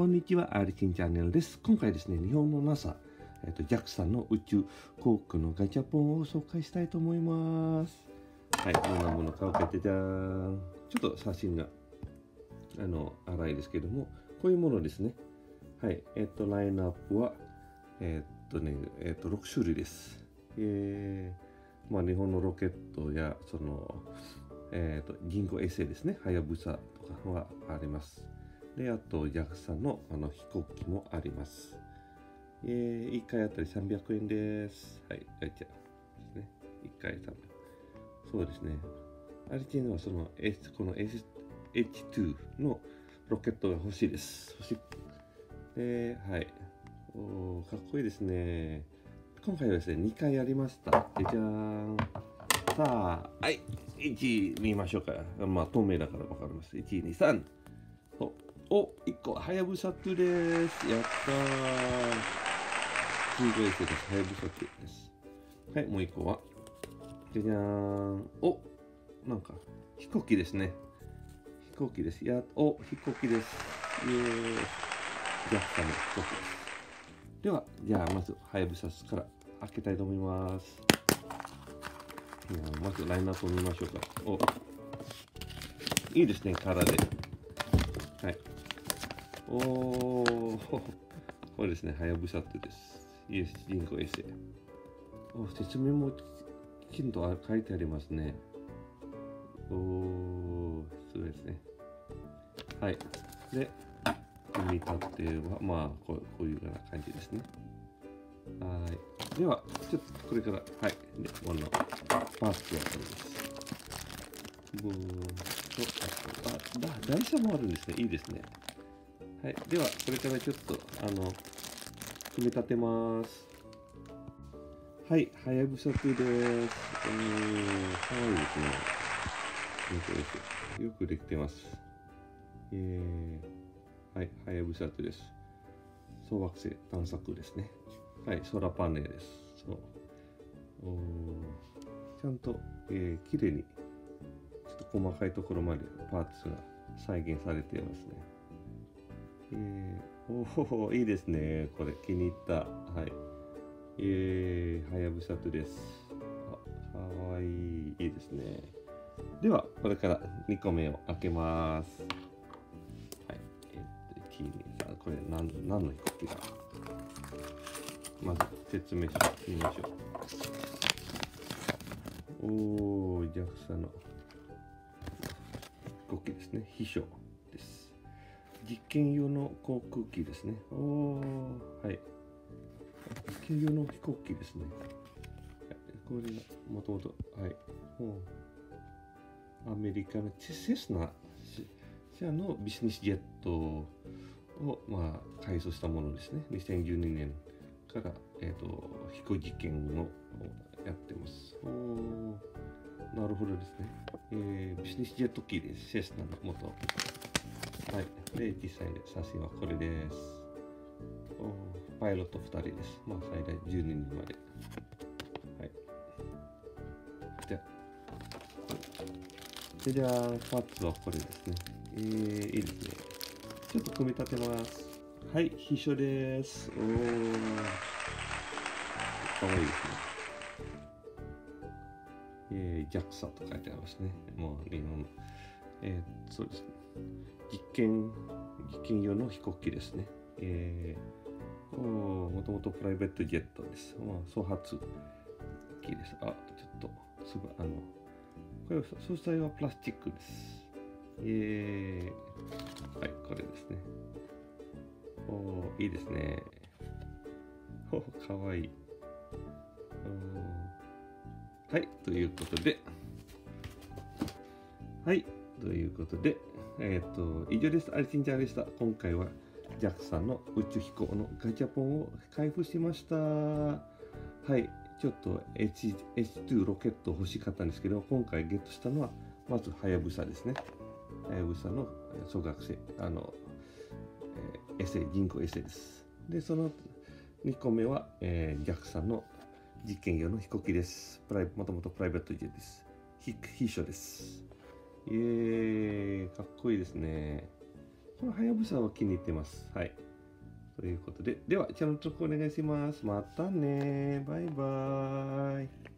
こんにちは、アリキンチャンネルです。今回ですね、日本の NASA、えっ、と、JAXA の宇宙航空のガチャポンを紹介したいと思います。はい、どんなものかを書いてじゃーん。ちょっと写真が、あの、荒いですけども、こういうものですね。はい、えっ、と、ラインナップは、えっ、とね、えっ、と、6種類です。えー、まあ、日本のロケットや、その、えっ、と、銀行衛星ですね、はやぶさとかはあります。で、あと JAXA のあの飛行機もあります。えー、1回あたり300円です。はい、ガチャですね。1回300そうですね。あれっていうのはその、S、この H2 のロケットが欲しいです。欲しい。で、はい。おかっこいいですね。今回はですね、2回やりました。じゃじゃーん。さあ、はい。1見ましょうか。まあ、透明だからわかります。1、2、3。お、お、1個、はやぶさ2です。やったー。15衛星です。はやぶさ2です。はい、もう1個は。じゃじゃーん。お、なんか、飛行機ですね。飛行機です。や、お、飛行機です。イエーイ。ジャッサの飛行機です。では、じゃあ、まず、はやぶさ2から開けたいと思います。いやまず、ラインナップを見ましょうか。お、いいですね、カラーで。はい。おー、これですね、はやぶさってです。イエス人工衛星。お説明もきちんと書いてありますね。おー、すごいですね。はい。で、組み立ては、まあこう、こういうような感じですね。はい。では、ちょっとこれから、はい。で、このパーツはこれです。ぼーと、あと、あ、だ台車もあるんですね。いいですね。はい。では、これからちょっと、あの、組み立てます。はい、はやぶさ2です。えー、かわいいですね。よくですよくできてます。えー、はい、はやぶさ2です。総惑星探索ですね。はい、ソーラーパネルです。そう。おーちゃんと、えー、綺麗に、ちょっと細かいところまでパーツが再現されていますね。えー、おお、いいですね。これ気に入った。はい。えー、はやぶさとです。あ、かわいい。いいですね。では、これから2個目を開けます。はい。えっと、1、2、3、これ何何の飛行機だ？まず説明してみましょう。おー、JAXA の飛行機ですね。秘書。実験用の航空機ですね。お、はい。実験用の飛行機ですね。これがもともと、はい。もうアメリカのチセスナ社のビジネスジェットを、まあ、改装したものですね。2012年から、えー、と飛行実験をやってます。おなるほどですね。えービジネスジェット機です。セスナの元。はい。で、実際写真はこれです。パイロット2人です。まあ、最大12人まで。はい。じゃあ、でじゃあ、パーツはこれですね。えー、いいですね。ちょっと組み立てます。はい、秘書です。おー。かわいいですね。えー、JAXA と書いてありますね。もう、日本、えー、そうですね。実験、実験用の飛行機ですね。えー、もともとプライベートジェットです。まあ、総発機です。あ、ちょっと、すぐ、あの、これ、素材はプラスチックです。えー、はい、これですね。おー、いいですね。おー、かわいい。はい、ということで、はい、ということで、えっ、と、以上です。アリチンちゃんでした。今回は JAXA の宇宙飛行のガチャポンを開封しました。はい、ちょっと H H2 ロケット欲しかったんですけど、今回ゲットしたのは、まずはやぶさですね。はやぶさのえー小学生、あの、えー衛星、人工衛星です。で、その2個目は、えー、JAXA の実験用の飛行機です。プライもともとプライベートジェです。秘書です。えー、かっこいいですね。このはやぶさは気に入ってます。はい。ということで、では、チャンネル登録お願いします。またねバイバーイ。